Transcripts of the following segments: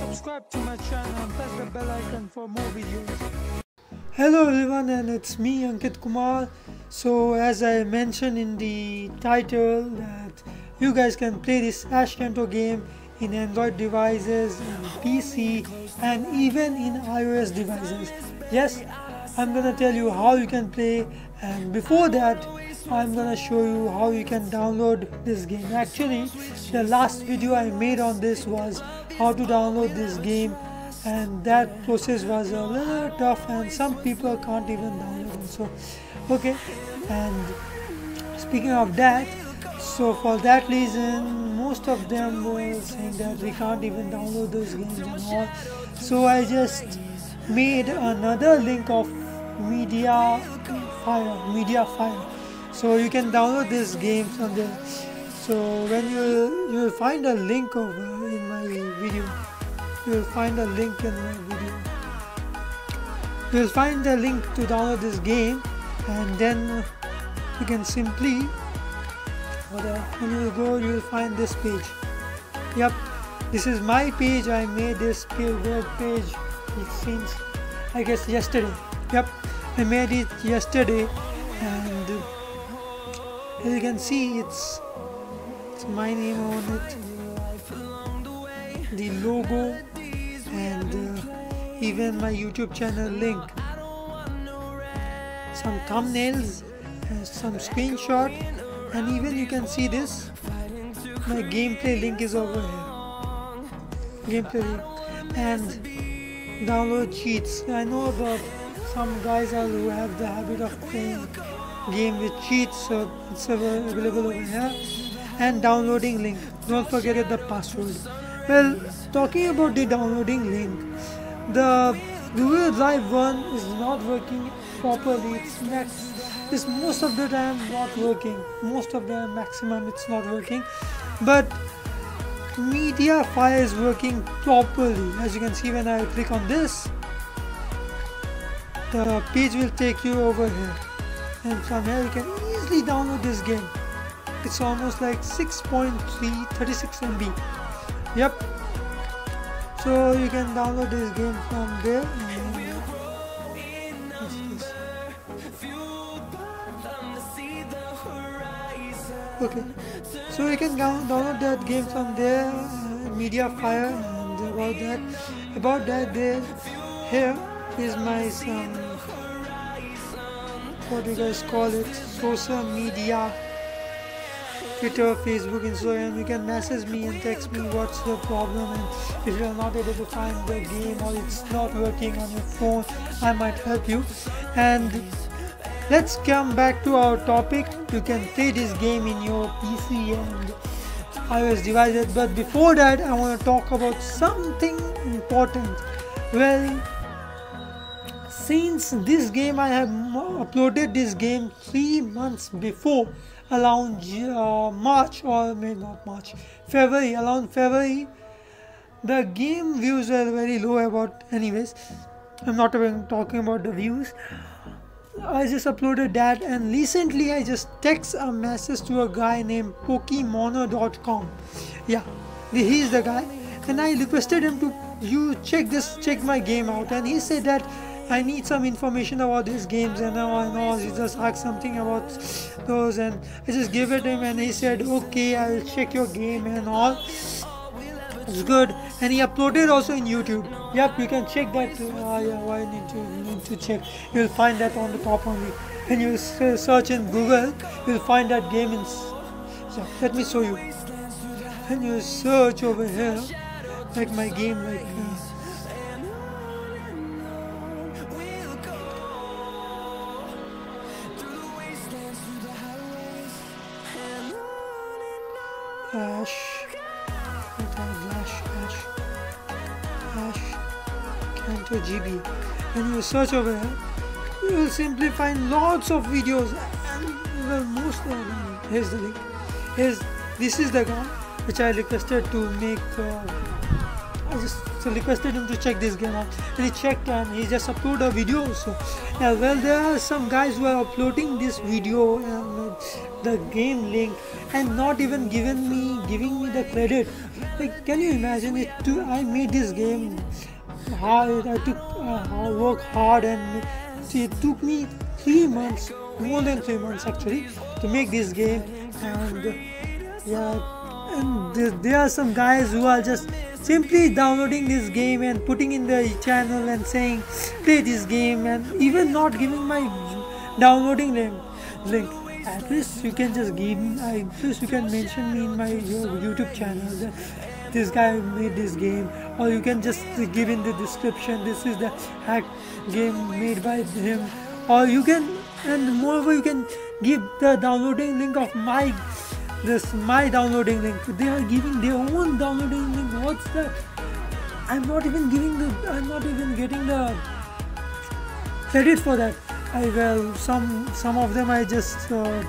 subscribe to my channel and press the bell icon for more videos. Hello everyone and it's me Ankit Kumar. So as I mentioned in the title that you guys can play this Ash Kanto game in Android devices, in PC and even in iOS devices. Yes, I'm gonna tell you how you can play and before that I'm gonna show you how you can download this game. Actually the last video I made on this was how to download this game and that process was a little tough and some people can't even download so okay and speaking of that so for that reason most of them were saying that we can't even download those games and all so i just made another link of media fire Mediafire. So you can download this game from there so when you you find a link over uh, in my video you will find a link in my video. You will find the link to download this game and then you can simply uh, when you go you will find this page. Yep this is my page. I made this web page since I guess yesterday. Yep I made it yesterday and as you can see it's my name on it. The logo and uh, even my YouTube channel link. Some thumbnails uh, some screenshot and even you can see this. My gameplay link is over here. Gameplay link. And download cheats. I know about some guys who have the habit of playing game with cheats so it's available over here and downloading link. Don't forget the password. Well talking about the downloading link the Google Drive one is not working properly. It's next it's most of the time not working. Most of the maximum it's not working. But Mediafire is working properly. As you can see when I click on this the page will take you over here. And from here you can easily download this game it's almost like 6.3 36 MB yep. So you can download this game from there okay. So you can download that game from there uh, Mediafire and about that. About that there here is my some what do you guys call it? Social media Twitter, Facebook, Instagram. You can message me and text me what's the problem and if you are not able to find the game or it's not working on your phone, I might help you. And let's come back to our topic. You can play this game in your PC and iOS devices. But before that, I want to talk about something important. Well, since this game I have uploaded this game three months before around uh, March or maybe not March, February, around February, the game views are very low about anyways. I'm not even talking about the views. I just uploaded that and recently I just text a message to a guy named Pokemono.com. Yeah, he's the guy and I requested him to you check this check my game out and he said that I need some information about these games and all and all. He just asked something about those and I just gave it to him and he said, okay, I will check your game and all. It's good. And he uploaded also in YouTube. Yep, you can check that. Uh, yeah, why need to need to check? You'll find that on the top only. When you search in Google, you'll find that game in. So let me show you. When you search over here, like my game, like. Uh, Kanto GB. When you search over here, you will simply find lots of videos and well, most of them. Here's the link. Here's this is the guy which I requested to make. Uh, I just requested him to check this game out and he checked and he just uploaded a video also yeah, well there are some guys who are uploading this video and uh, the game link and not even giving me giving me the credit like can you imagine it too i made this game hard i took uh, I work hard and it took me three months more than three months actually to make this game. And yeah and there, there are some guys who are just simply downloading this game and putting in the channel and saying play this game and even not giving my downloading link link. At least you can just give at least you can mention me in my youtube channel this guy made this game. Or you can just give in the description this is the hack game made by him. Or you can and moreover you can give the downloading link of my this my downloading link. They are giving their own downloading link. What's that i'm not even giving the i'm not even getting the credit for that. I well some some of them i just uh,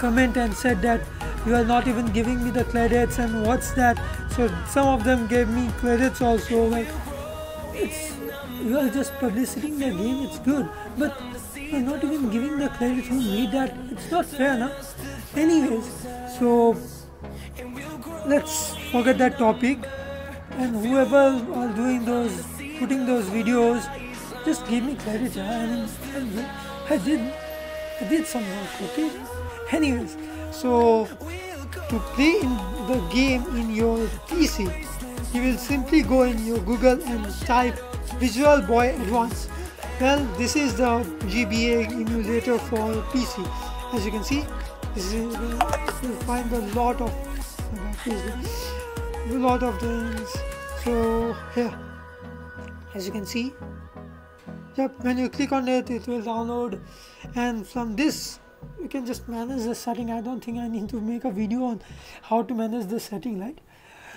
comment and said that you are not even giving me the credits and what's that? So some of them gave me credits also like it's you are just publicity the game it's good. But you're not even giving the credit who made that. It's not fair enough anyways so let's forget that topic. And whoever are doing those putting those videos just give me credit I mean I did I did some work okay? Anyways so to play in the game in your PC you will simply go in your Google and type Visual Boy Advance. Well this is the GBA emulator for PC as you can see this is you'll find a lot of a lot of things. So here as you can see yep when you click on it it will download. And from this you can just manage the setting. I don't think i need to make a video on how to manage the setting right?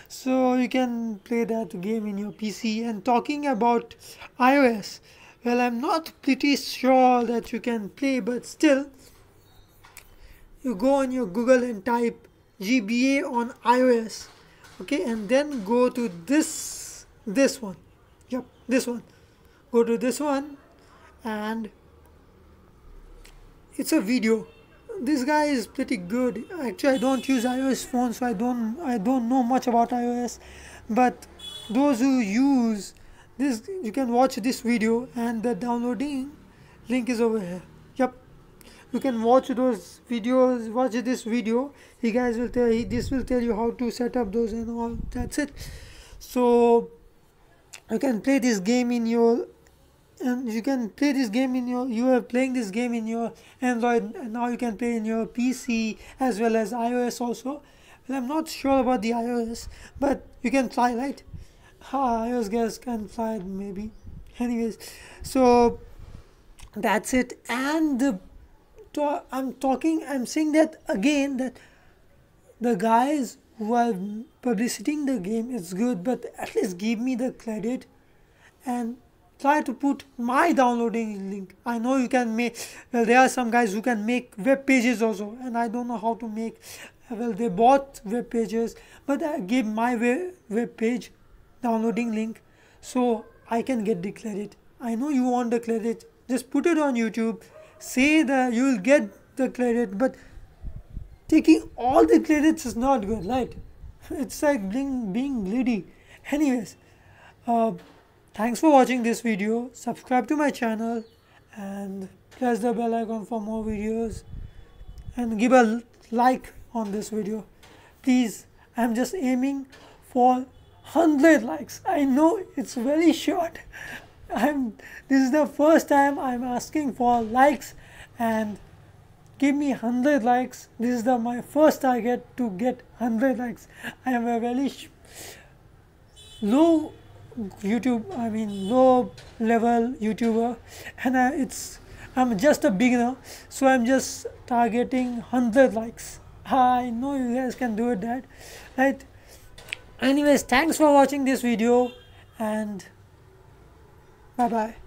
So you can play that game in your pc and talking about ios well i'm not pretty sure that you can play but still you go on your google and type gba on ios okay? And then go to this this one. Yep this one. Go to this one and it's a video. This guy is pretty good. Actually i don't use ios phone so i don't i don't know much about ios. But those who use this you can watch this video and the downloading link is over here. Yep you can watch those videos watch this video. He guys will tell he, this will tell you how to set up those and all. That's it. So you can play this game in your and you can play this game in your you are playing this game in your android and now you can play in your pc as well as ios also. Well i'm not sure about the ios but you can try right? Ah, ios guys can try it maybe. Anyways so that's it. And the to, i'm talking i'm saying that again that the guys who are publicizing the game is good but at least give me the credit. And try to put my downloading link. I know you can make well there are some guys who can make web pages also and i don't know how to make well they bought web pages but i give my web, page downloading link so i can get the credit i know you want the credit just put it on youtube. Say that you will get the credit but taking all the credits is not good right? It's like being being greedy. Anyways uh, Thanks for watching this video. Subscribe to my channel and press the bell icon for more videos and give a like on this video. Please, I'm just aiming for 100 likes. I know it's very short. I'm this is the first time I'm asking for likes and give me 100 likes. This is the my first target to get 100 likes. I am a very low YouTube, I mean low level YouTuber, and I, it's I'm just a beginner, so I'm just targeting 100 likes. I know you guys can do it that, right? Anyways, thanks for watching this video, and bye bye.